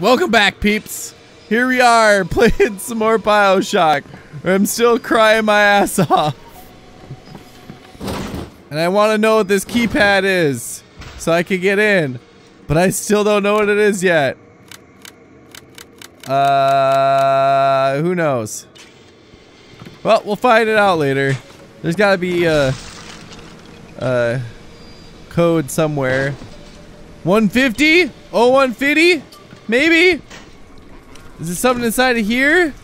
Welcome back, peeps. Here we are, playing some more Bioshock. I'm still crying my ass off. And I want to know what this keypad is, so I can get in. But I still don't know what it is yet. Uh, who knows? Well, we'll find it out later. There's got to be a, a code somewhere. 150? Oh, 150? Maybe? Is there something inside of here?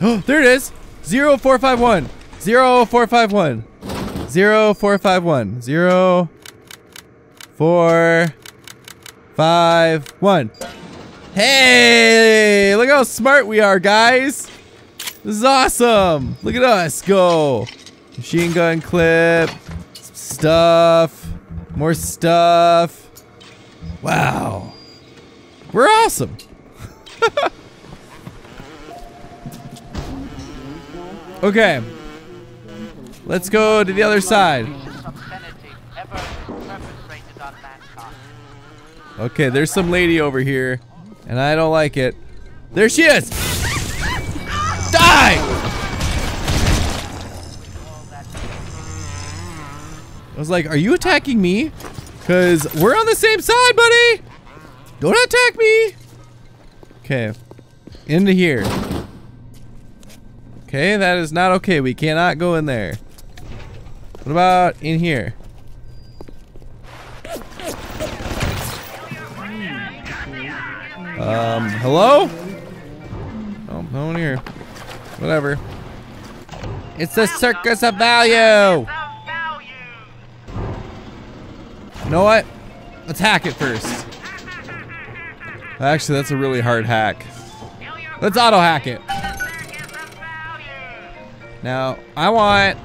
Oh, there it is. 0451. 0451. 0451. 0451. Hey! Look how smart we are, guys. This is awesome. Look at us go. Machine gun clip. Stuff. More stuff. Wow. We're awesome. okay. Let's go to the other side. Okay, there's some lady over here, and I don't like it. There she is! Die! I was like, are you attacking me? Because we're on the same side, buddy! Don't attack me! Okay. Into here. Okay, that is not okay. We cannot go in there. What about in here? Um, hello? Oh, no one here. Whatever. It's the circus of value! You know what? Let's hack it first. Actually, that's a really hard hack. Let's auto hack it. Now, I want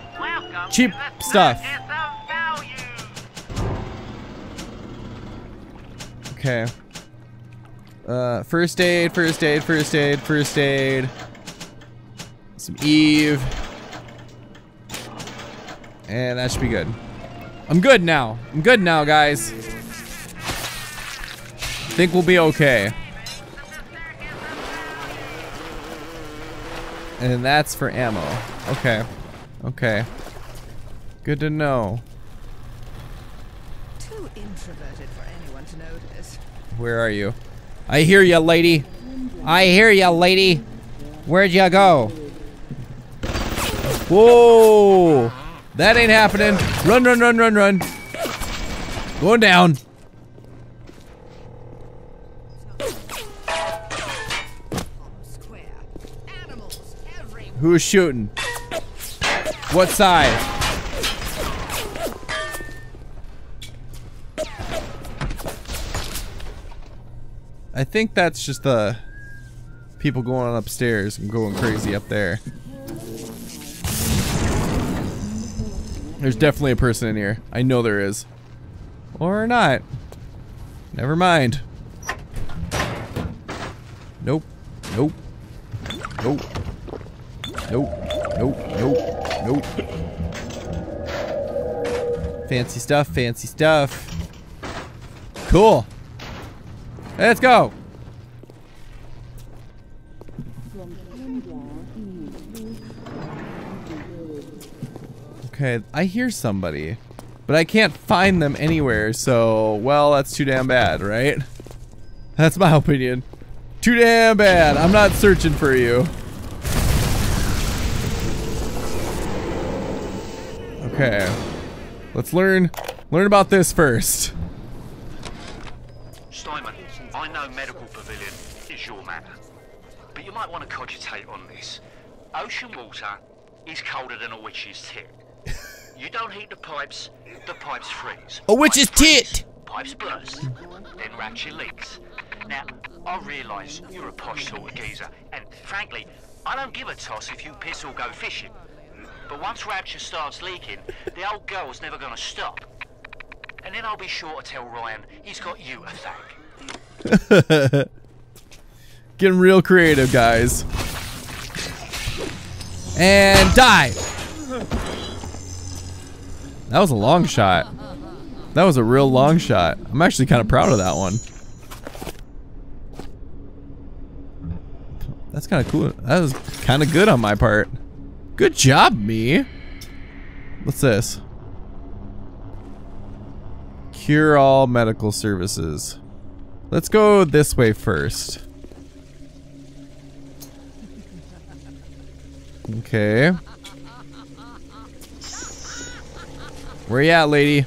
cheap stuff. Okay. Uh, first aid, first aid, first aid, first aid. Some Eve. And that should be good. I'm good now. I'm good now, guys. Think we'll be okay. And that's for ammo. Okay. Okay. Good to know. Too introverted for anyone to notice. Where are you? I hear ya, lady. I hear ya, lady. Where'd ya go? Whoa! That ain't happening. Run, run, run, run, run. Going down. Everywhere. Who's shooting? What side? I think that's just the people going upstairs and going crazy up there. There's definitely a person in here. I know there is. Or not. Never mind. Nope. Nope. Nope. Nope. Nope. Nope. Nope. Fancy stuff. Fancy stuff. Cool. Let's go. Okay, I hear somebody, but I can't find them anywhere, so, well, that's too damn bad, right? That's my opinion. Too damn bad. I'm not searching for you. Okay. Let's learn learn about this first. Steinman, I know Medical Pavilion is your matter, but you might want to cogitate on this. Ocean water is colder than a witch's tit. You don't heat the pipes, the pipes freeze. A witch's Pipes freeze, tit! Pipes burst, then Rapture leaks. Now, I realise you're a posh sort of geezer, and frankly, I don't give a toss if you piss or go fishing. But once Rapture starts leaking, the old girl's never gonna stop. And then I'll be sure to tell Ryan he's got you to thank. Getting real creative, guys. And die. That was a long shot. That was a real long shot. I'm actually kind of proud of that one. That's kind of cool. That was kind of good on my part. Good job, me. What's this? Cure all medical services. Let's go this way first. Okay. Where you at, lady?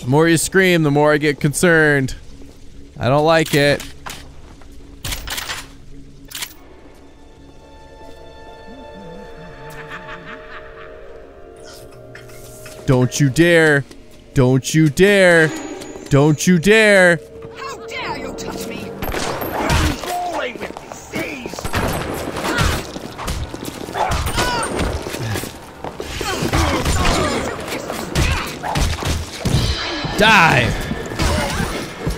The more you scream, the more I get concerned. I don't like it. Don't you dare. Don't you dare. Don't you dare. Dare Die.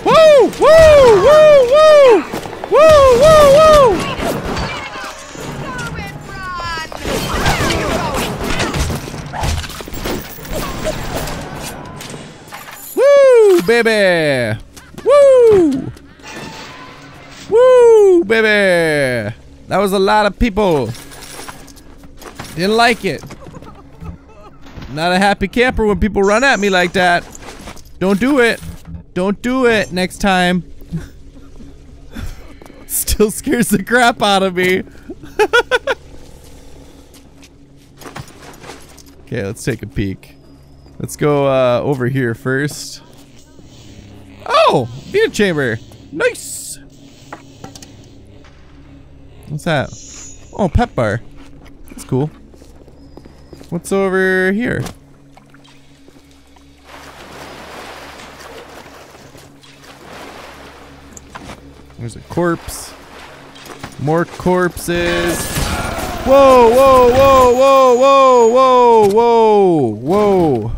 Woo! Woo! Woo! Woo! Woo! Woo! Woo! Woo, baby! Woo! Woo, baby! That was a lot of people. Didn't like it. Not a happy camper when people run at me like that. Don't do it. Don't do it next time. Still scares the crap out of me. okay, let's take a peek. Let's go uh, over here first. Oh, Vita chamber. Nice. What's that? Oh, pet bar. That's cool. What's over here? There's a corpse. More corpses. Whoa, whoa, whoa, whoa, whoa, whoa, whoa, whoa.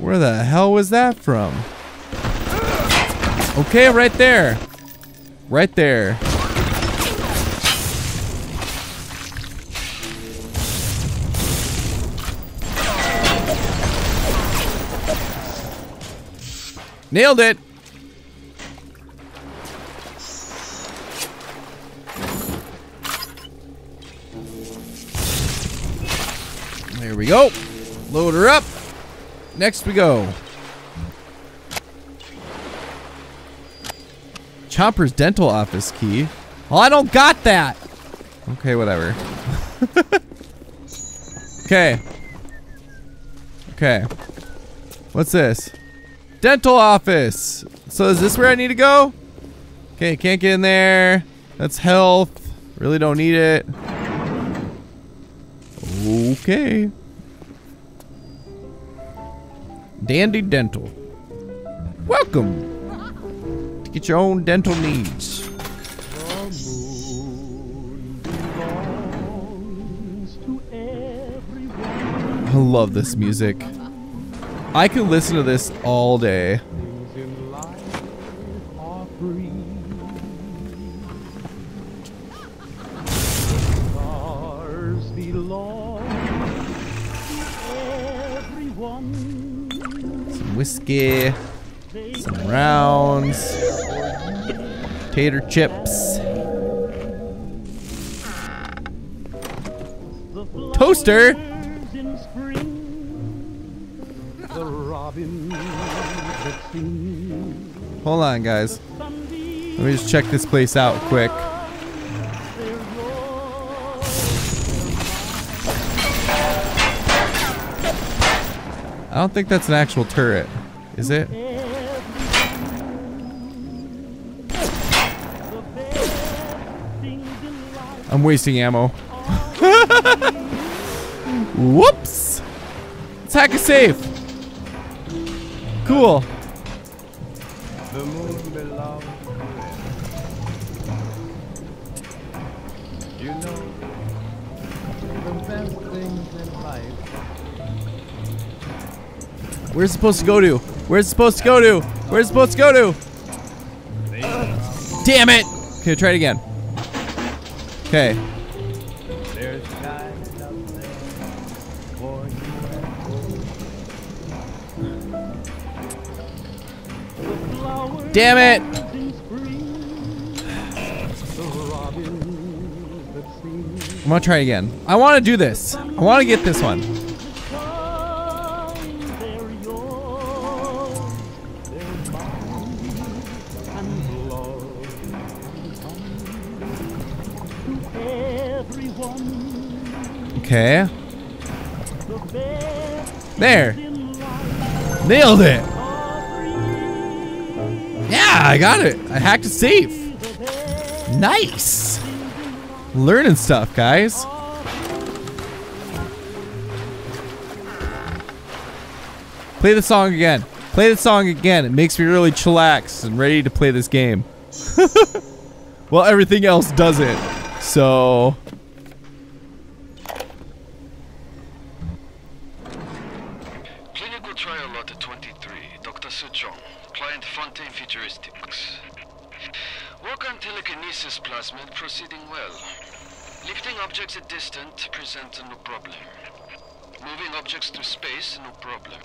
Where the hell was that from? Okay, right there. Right there. Nailed it. There we go. Load her up. Next we go. Chomper's dental office key. Oh, I don't got that. Okay, whatever. okay. Okay. What's this? Dental office. So is this where I need to go? Okay, can't get in there. That's health. Really don't need it. Okay. Dandy Dental. Welcome to get your own dental needs. I love this music. I could listen to this all day. belong to everyone. Whiskey, some rounds, tater chips, toaster. Hold on, guys. Let me just check this place out quick. I don't think that's an actual turret. Is it? I'm wasting ammo. Whoops! Let's hack a safe. Cool. You know, the best things in life. Where's it supposed to go to? Where's it supposed to go to? Where's it supposed to go to? Damn it! Okay, try it again. Okay. Damn it! I'm gonna try again. I want to do this. I want to get this one. Okay. There. Nailed it. Yeah, I got it. I hacked a safe. Nice. Learning stuff, guys. Play the song again. Play the song again. It makes me really chillax and ready to play this game. well, everything else doesn't. So, telekinesis plasmid proceeding well. Lifting objects at distance presents no problem. Moving objects through space, no problem.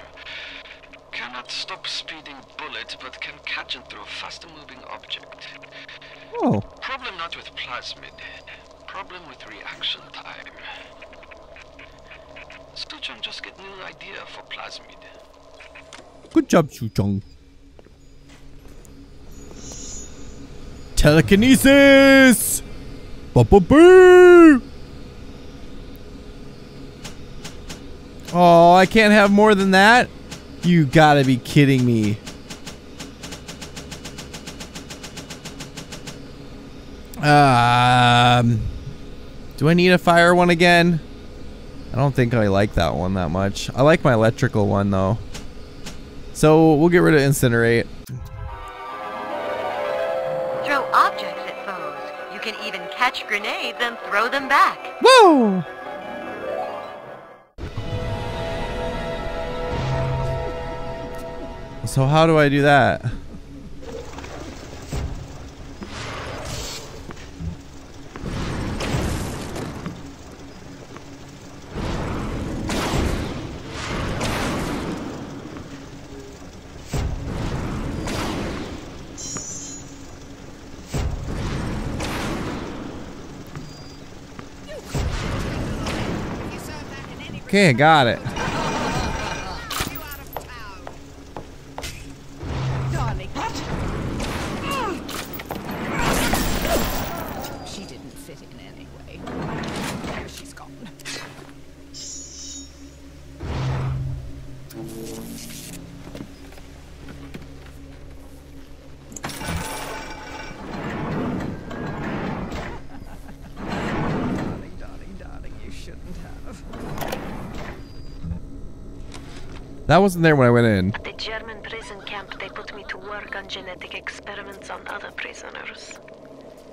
Cannot stop speeding bullet, but can catch and throw faster moving object. oh, Problem not with plasmid. Problem with reaction time. Suchong just get new idea for plasmid. good job, Chuchong. Telekinesis! Ba-ba-boo! Oh, I can't have more than that? You gotta be kidding me. Um, do I need a fire one again? I don't think I like that one that much. I like my electrical one though. So we'll get rid of incinerate. Can even catch grenades and throw them back. Whoa! So how do I do that? Okay, got it. That wasn't there when I went in. At the German prison camp, they put me to work on genetic experiments on other prisoners.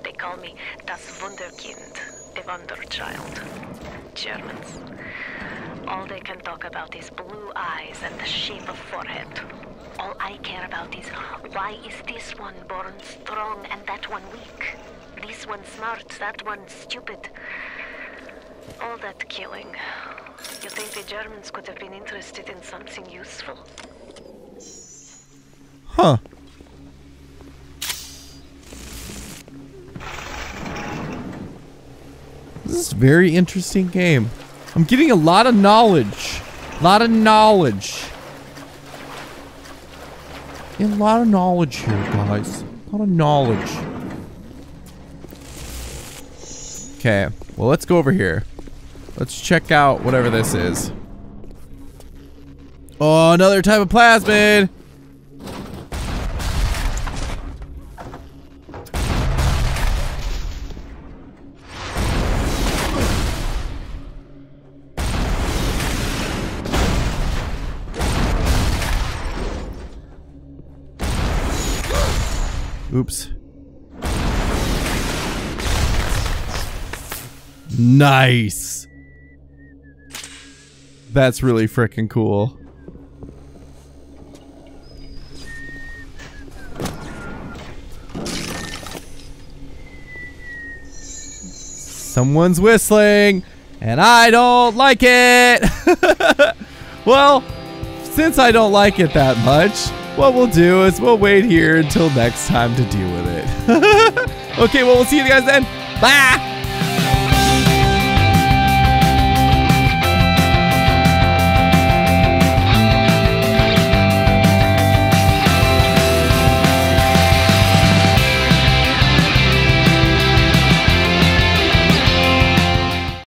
They call me Das Wunderkind, the Wonder Child. Germans. All they can talk about is blue eyes and the shape of forehead. All I care about is why is this one born strong and that one weak? This one smart, that one stupid. All that killing. You think the Germans could have been interested in something useful? Huh. This is a very interesting game. I'm getting a lot of knowledge. A lot of knowledge. A lot of knowledge here, guys. A lot of knowledge. Okay, well, let's go over here. Let's check out whatever this is. Oh, another type of plasmid! Oops. Nice. That's really freaking cool. Someone's whistling, and I don't like it. well, since I don't like it that much, what we'll do is we'll wait here until next time to deal with it. okay, well, we'll see you guys then. Bye!